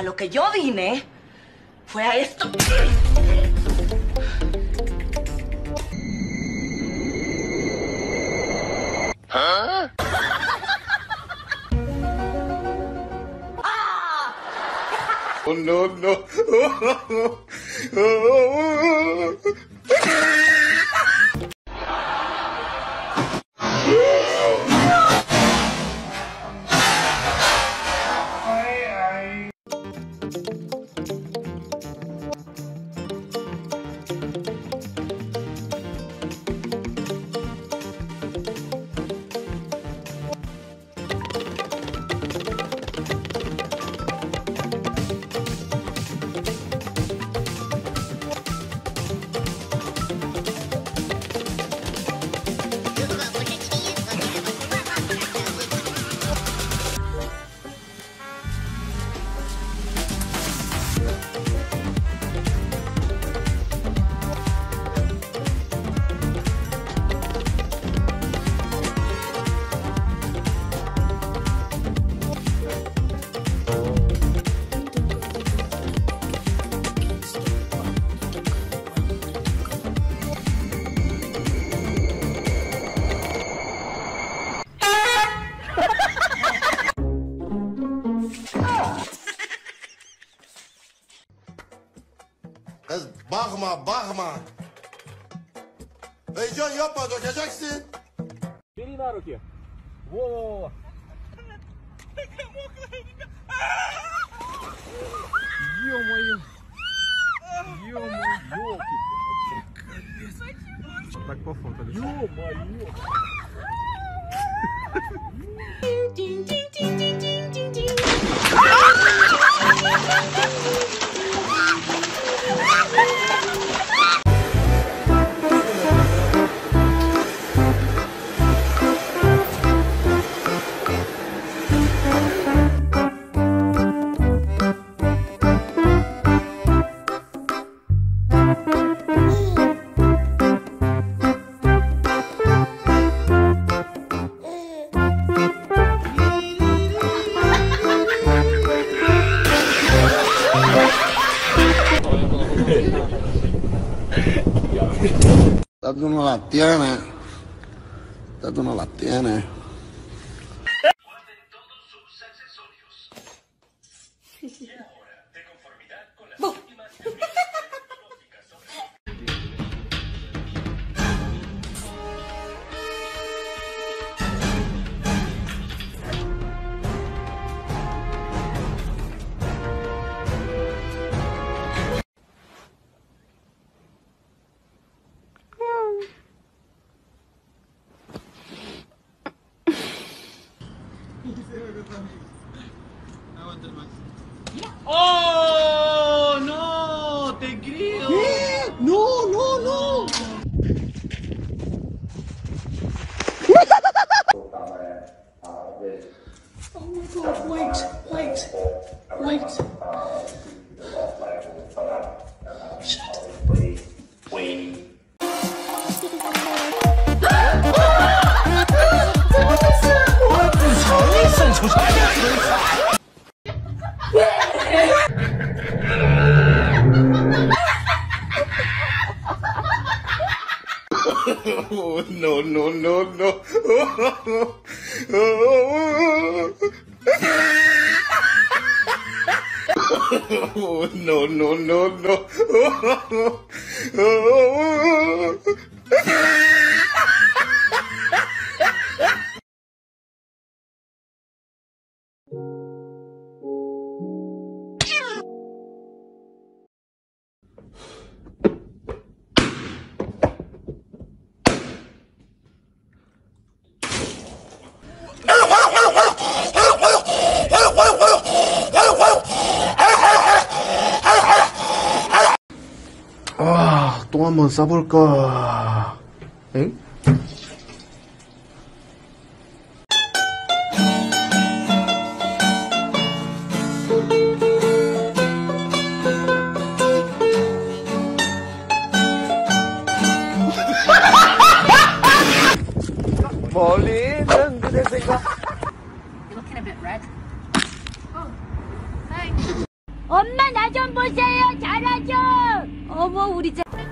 A lo que yo vine fue a esto. Oh, bakma bakma. Heyecan yapma dökeceksin. Şirin руки. Во-во-во. Ё-моё. Ё-моё. Так пофотали. Ё-моё. Tá da dona Laterna. Né? Tá da dona Laterna. Né? Aguanta el máximo. ¡Oh! Oh, no, no, no, no. Oh, no, no, no, no. 한번 싸볼까. 엥? 멀리 있는 그대 생각. 엄마 나 좀 보세요. 잘하죠? 어머 우리 자...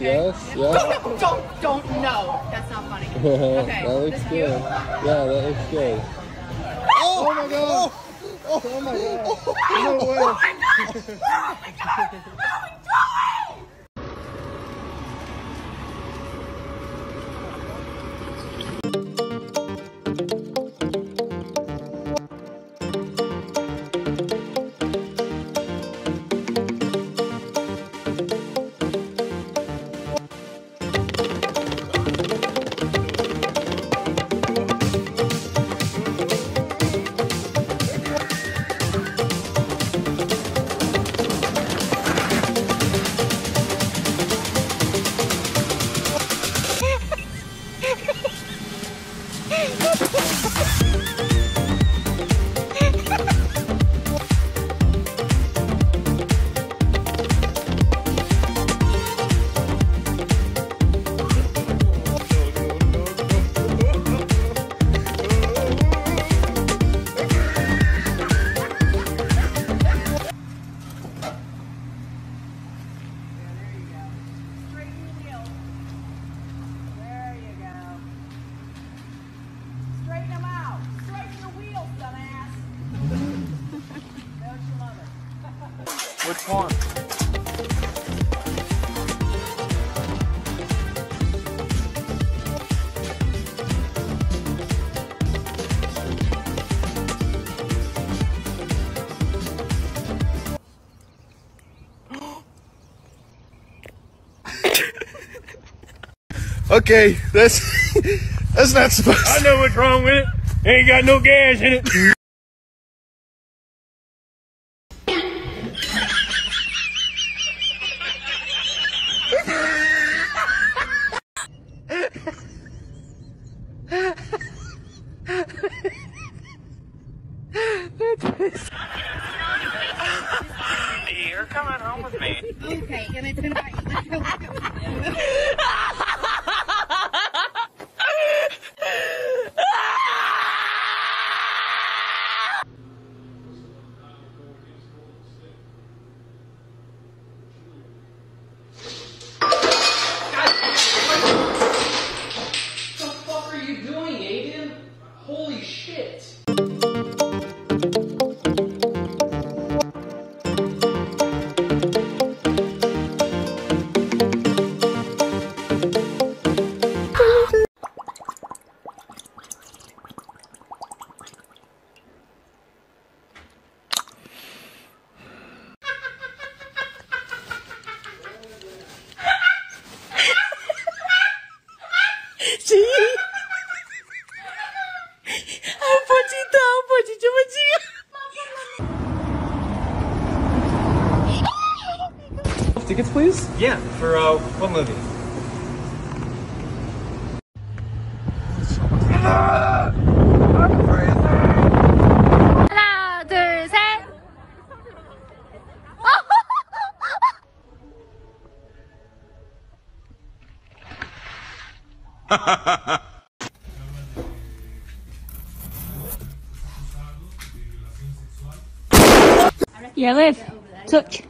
Yes, yes, yes. Don't, don't, no. That's not funny. Okay. that looks good. you? Yeah, that looks good. Oh, my god! Oh, my god! No way! There Okay, that's that's not supposed. I know what's wrong with it. Ain't got no gas in it. tickets, please? Yeah, for uh, what movie? One, two, three. Yeah, live. Touch.